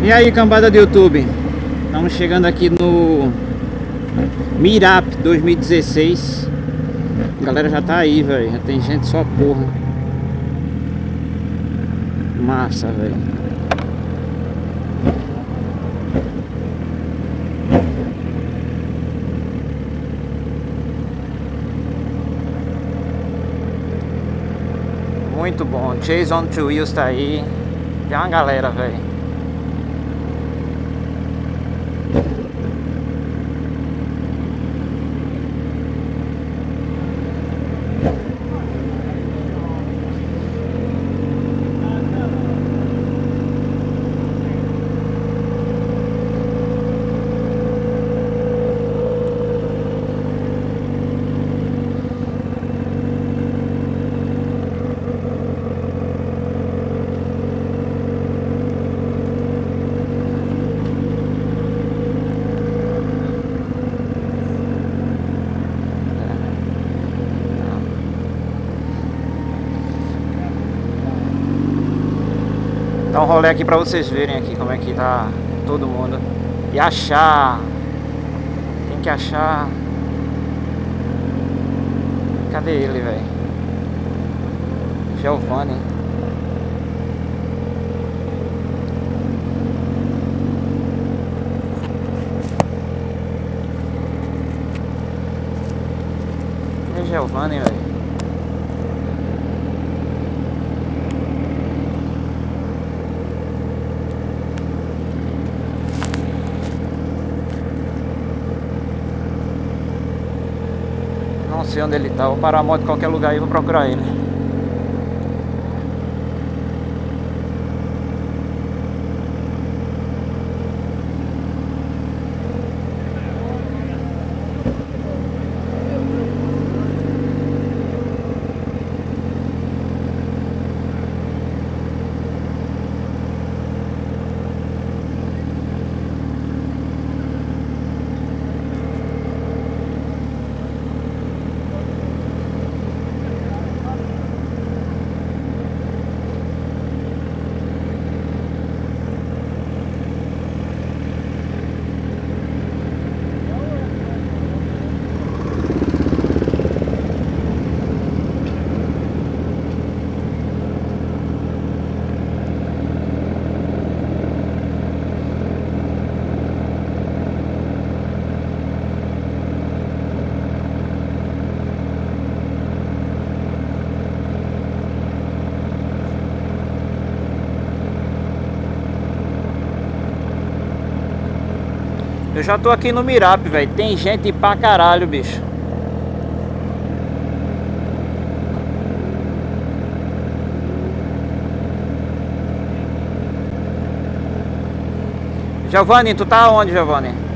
E aí, cambada do YouTube? Estamos chegando aqui no Mirap 2016. A galera já tá aí, velho. Já tem gente só porra. Massa, velho. Muito bom. Chase on Two Wheels tá aí. Tem uma galera, velho. Dar um rolê aqui pra vocês verem aqui como é que tá todo mundo. E achar. Tem que achar. Cadê ele, velho? Giovanni. Cadê Giovanni, velho? Sei onde ele tá. Vou parar a moto em qualquer lugar e vou procurar ele. Eu já tô aqui no Mirap, velho. Tem gente pra caralho, bicho. Giovanni, tu tá onde, Giovanni?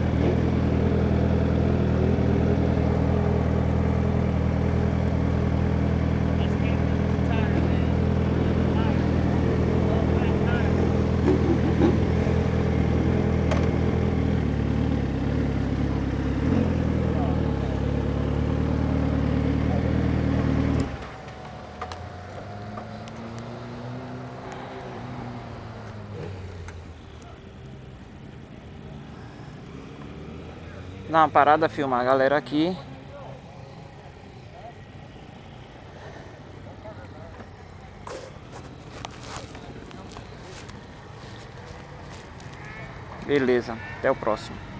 Dá uma parada, filmar a galera aqui. Beleza, até o próximo.